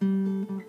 Música